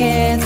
together